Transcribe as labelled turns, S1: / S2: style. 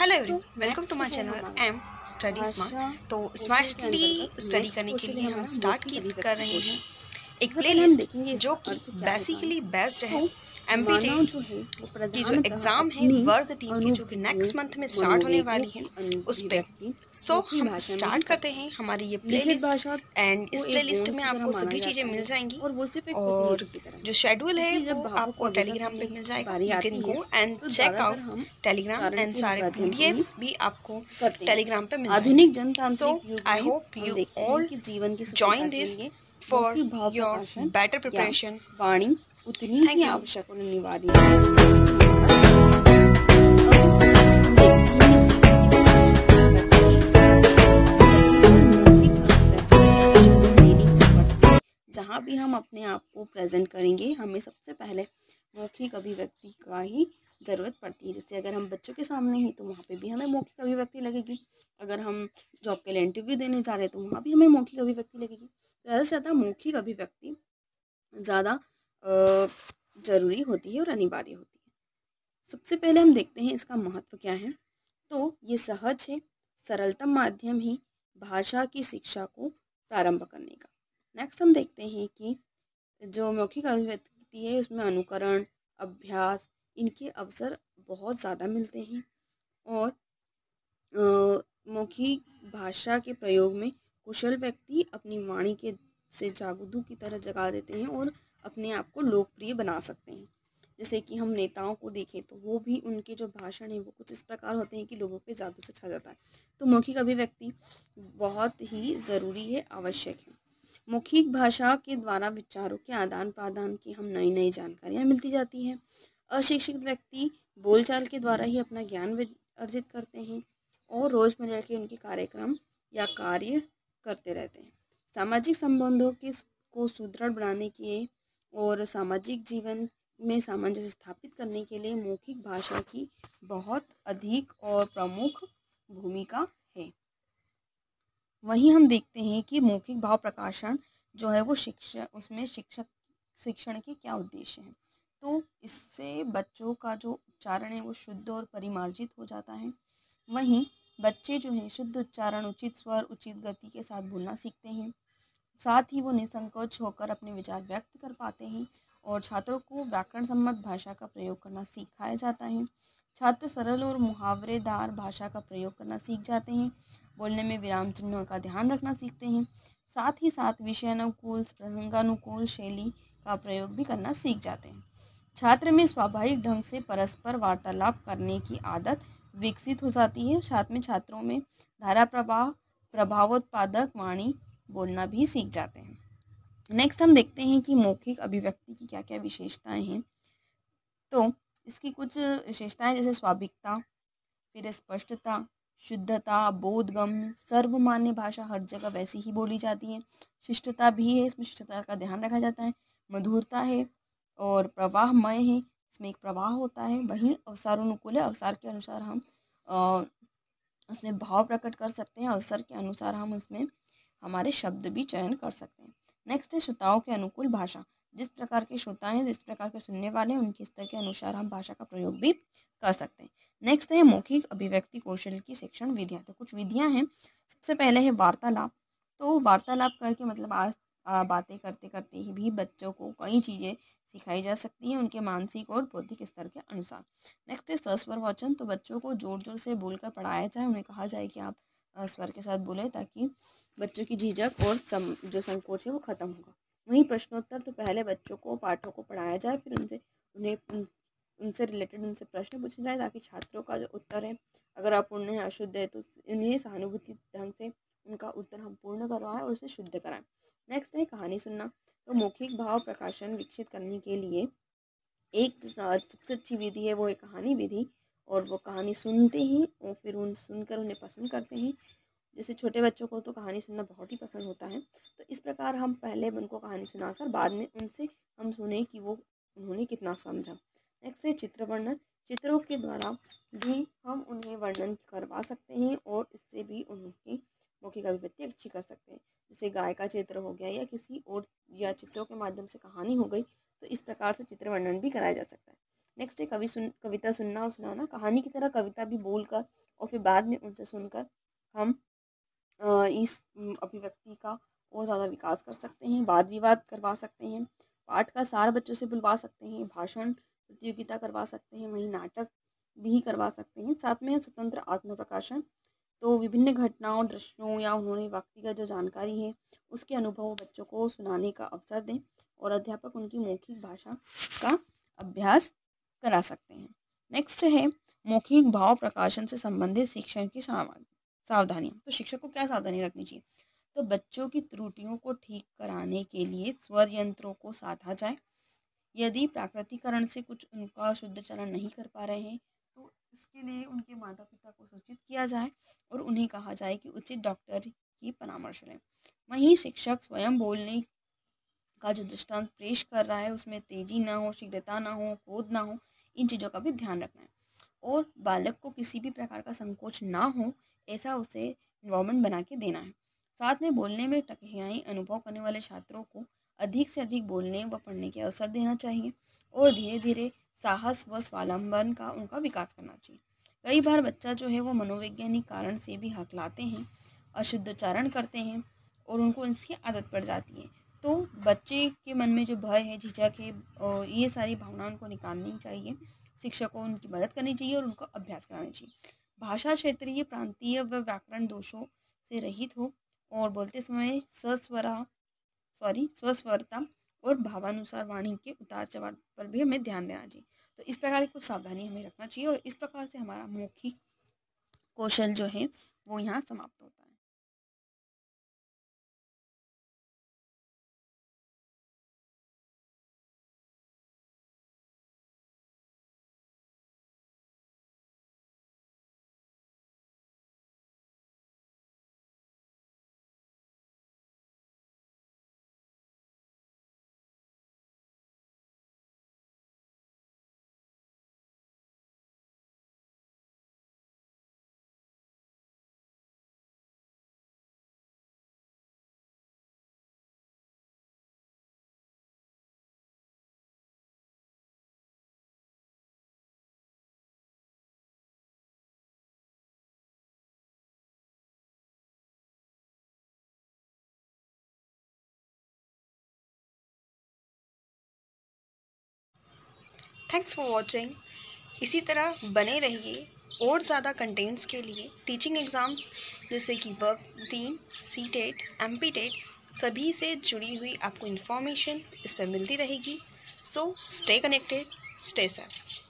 S1: Hello every welcome to my channel M study smart तो smartly study करने के लिए हम स्टार्ट कर रहे हैं। एक प्लेलिस्ट जो कि बेसिकली बेस्ट है। एम पी की जो एग्ज़ाम है वर्ग तीन की जो कि नेक्स्ट मंथ में स्टार्ट होने वाली है उस पर सो हम स्टार्ट करते हैं हमारी ये प्ले लिस्ट एंड इस प्लेलिस्ट में आपको सभी चीज़ें मिल जाएँगी और वो सिर्फ़ और जो शेड्यूल है वो आपको टेलीग्राम पे मिल जाएगा। You can go and check out Telegram and सारे पीडीएफ्स भी आपको टेलीग्राम पे मिल आधुनिक जनता so I hope you all जीवन की join this for your better preparation
S2: वाणी उतनी ही आवश्यक और अनिवार्य है। जहाँ भी हम अपने आप को प्रेजेंट करेंगे हमें सबसे पहले मौखिक अभिव्यक्ति का ही ज़रूरत पड़ती है। जैसे अगर हम बच्चों के सामने हैं तो वहाँ पे भी हमें मौखिक अभिव्यक्ति लगेगी। अगर हम जॉब के लिए इंटरव्यू देने जा रहे हैं तो वहाँ भी हमें मौखिक अभिव्यक्ति लगेगी। ज़्यादा से ज़्यादा मौखिक अभिव्यक्ति ज़्यादा ज़रूरी होती है और अनिवार्य होती है। सबसे पहले हम देखते हैं इसका महत्व क्या है। तो ये सहज है, सरलतम माध्यम ही भाषा की शिक्षा को प्रारंभ करने का। नेक्स्ट हम देखते हैं कि जो मौखिक अभिव्यक्ति है, उसमें अनुकरण, अभ्यास, इनके अवसर बहुत ज़्यादा मिलते हैं और मौखिक भाषा के प्रयोग में कुशल व्यक्ति अपनी वाणी के से जागुदू की तरह जगा देते हैं और अपने आप को लोकप्रिय बना सकते हैं। जैसे कि हम नेताओं को देखें तो वो भी उनके जो भाषण हैं वो कुछ इस प्रकार होते हैं कि लोगों पे जादू से छा जाता है। तो मौखिक अभिव्यक्ति बहुत ही ज़रूरी है, आवश्यक है। मौखिक भाषा के द्वारा विचारों के आदान प्रदान की हम नई नई जानकारियाँ मिलती जाती हैं। अशिक्षित व्यक्ति बोलचाल के द्वारा ही अपना ज्ञान अर्जित करते हैं और रोज़मर्रा के उनके कार्यक्रम या कार्य करते रहते हैं। सामाजिक संबंधों के को सुदृढ़ बनाने के और सामाजिक जीवन में सामंजस्य स्थापित करने के लिए मौखिक भाषा की बहुत अधिक और प्रमुख भूमिका है। वहीं हम देखते हैं कि मौखिक भाव प्रकाशन जो है वो शिक्षा, उसमें शिक्षक, शिक्षण के क्या उद्देश्य हैं। तो इससे बच्चों का जो उच्चारण है वो शुद्ध और परिमार्जित हो जाता है। वहीं बच्चे जो हैं शुद्ध उच्चारण, उचित स्वर, उचित गति के साथ बोलना सीखते हैं। साथ ही वो निसंकोच होकर अपने विचार व्यक्त कर पाते हैं और छात्रों को व्याकरण सम्मत भाषा का प्रयोग करना सिखाया जाता है। छात्र सरल और मुहावरेदार भाषा का प्रयोग करना सीख जाते हैं, बोलने में विराम चिन्हों का ध्यान रखना सीखते हैं। साथ ही साथ विषयानुकूल प्रसंगानुकूल शैली का प्रयोग भी करना सीख जाते हैं। छात्र में स्वाभाविक ढंग से परस्पर वार्तालाप करने की आदत विकसित हो जाती है। साथ में छात्रों में धारा प्रवाह, प्रभावोत्पादक वाणी बोलना भी सीख जाते हैं। नेक्स्ट हम देखते हैं कि मौखिक अभिव्यक्ति की क्या क्या विशेषताएँ हैं। तो इसकी कुछ विशेषताएँ जैसे स्वाभिकता, फिर स्पष्टता, शुद्धता बोधगम सर्वमान्य भाषा हर जगह वैसी ही बोली जाती है। शिष्टता भी है, इसमें शिष्टता का ध्यान रखा जाता है। मधुरता है और प्रवाहमय है, इसमें एक प्रवाह होता है। वहीं अवसरानुकूल है, अवसार के अनुसार हम उसमें भाव प्रकट कर सकते हैं, अवसर के अनुसार हम उसमें हमारे शब्द भी चयन कर सकते हैं। नेक्स्ट है श्रोताओं के अनुकूल भाषा। जिस प्रकार के श्रोता हैं, जिस प्रकार के सुनने वाले हैं, उनके स्तर के अनुसार हम भाषा का प्रयोग भी कर सकते हैं। नेक्स्ट है मौखिक अभिव्यक्ति कौशल की शिक्षण विधियाँ। तो कुछ विधियाँ हैं। सबसे पहले है वार्तालाप। तो वार्तालाप करके मतलब आज बातें करते करते ही भी बच्चों को कई चीज़ें सिखाई जा सकती हैं उनके मानसिक और बौद्धिक स्तर के अनुसार। नेक्स्ट है सस्वर वचन। तो बच्चों को ज़ोर ज़ोर से बोलकर पढ़ाया जाए। उन्हें कहा जाए कि आप स्वर के साथ बोले ताकि बच्चों की झिझक और सम जो संकोच है वो ख़त्म होगा। वहीं प्रश्नोत्तर तो पहले बच्चों को पाठों को पढ़ाया जाए फिर उनसे उन्हें उन, उनसे रिलेटेड उनसे प्रश्न पूछे जाए ताकि छात्रों का जो उत्तर है अगर अपूर्ण है अशुद्ध है तो उन्हें सहानुभूति ढंग से उनका उत्तर हम पूर्ण करवाएँ और उसे शुद्ध कराएँ। नेक्स्ट है कहानी सुनना। तो मौखिक भाव प्रकाशन विकसित करने के लिए एक सबसे अच्छी विधि है वो है कहानी विधि और वो कहानी सुनते हैं और फिर उन सुनकर उन्हें पसंद करते हैं। जैसे छोटे बच्चों को तो कहानी सुनना बहुत ही पसंद होता है। तो इस प्रकार हम पहले उनको कहानी सुनाकर बाद में उनसे हम सुने कि वो उन्होंने कितना समझा। नेक्स्ट है चित्र वर्णन। चित्रों के द्वारा भी हम उन्हें वर्णन करवा सकते हैं और इससे भी उनकी मौखिक अभिव्यक्ति अच्छी कर सकते हैं। जैसे गाय का चित्र हो गया या किसी और या चित्रों के माध्यम से कहानी हो गई तो इस प्रकार से चित्र वर्णन भी कराया जा सकता है। नेक्स्ट है कवि सुन, कविता सुनना और सुनाना। कहानी की तरह कविता भी बोलकर और फिर बाद में उनसे सुनकर हम इस अभिव्यक्ति का और ज़्यादा विकास कर सकते हैं, वाद विवाद करवा सकते हैं, पाठ का सार बच्चों से बुलवा सकते हैं, भाषण प्रतियोगिता करवा सकते हैं, वहीं नाटक भी करवा सकते हैं। साथ में स्वतंत्र आत्म प्रकाशन तो विभिन्न घटनाओं, दृश्यों या उन्होंने व्यक्तिगत जो जानकारी है, उसके अनुभव बच्चों को सुनाने का अवसर दें और अध्यापक उनकी मौखिक भाषा का अभ्यास करा सकते हैं। नेक्स्ट है, मौखिक भाव प्रकाशन से संबंधित शिक्षण की सावधानियाँ तो शिक्षक को क्या सावधानी रखनी चाहिए? तो बच्चों की त्रुटियों को ठीक कराने के लिए स्वर यंत्रों को साधा जाए। यदि प्राकृतिकरण से कुछ उनका शुद्ध चलन नहीं कर पा रहे हैं तो इसके लिए उनके माता पिता को सूचित किया जाए और उन्हें कहा जाए कि उचित डॉक्टर की परामर्श लें। वहीं शिक्षक स्वयं बोलने का जो दृष्टांत पेश कर रहा है, उसमें तेज़ी ना हो, शीघ्रता ना हो, क्रोध ना हो, इन चीज़ों का भी ध्यान रखना है। और बालक को किसी भी प्रकार का संकोच ना हो ऐसा उसे इन्वायरमेंट बना के देना है। साथ में बोलने में कठिनाई अनुभव करने वाले छात्रों को अधिक से अधिक बोलने व पढ़ने के अवसर देना चाहिए और धीरे धीरे साहस व स्वावलंबन का उनका विकास करना चाहिए। कई बार बच्चा जो है वो मनोवैज्ञानिक कारण से भी हकलाते हैं अशुद्ध उच्चारण करते हैं और उनको इसकी आदत पड़ जाती है। तो बच्चे के मन में जो भय है, झिझक है और ये सारी भावनाओं उनको निकालनी चाहिए। शिक्षक उनकी मदद करनी चाहिए और उनको अभ्यास कराना चाहिए। भाषा क्षेत्रीय, प्रांतीय व व्याकरण दोषों से रहित हो और बोलते समय सस्वरा सॉरी स्वस्वरता और भावानुसार वाणी के उतार चढ़ाव पर भी हमें ध्यान देना चाहिए। तो इस प्रकार की कुछ सावधानी हमें रखना चाहिए और इस प्रकार से हमारा मौखिक कौशल जो है, वो यहाँ समाप्त होता है।
S1: थैंक्स फॉर वॉचिंग इसी तरह बने रहिए और ज़्यादा कंटेंट्स के लिए टीचिंग एग्ज़ाम्स जैसे कि वर्क दीन C TET M P TET सभी से जुड़ी हुई आपको इन्फॉर्मेशन इस पर मिलती रहेगी। So stay connected stay safe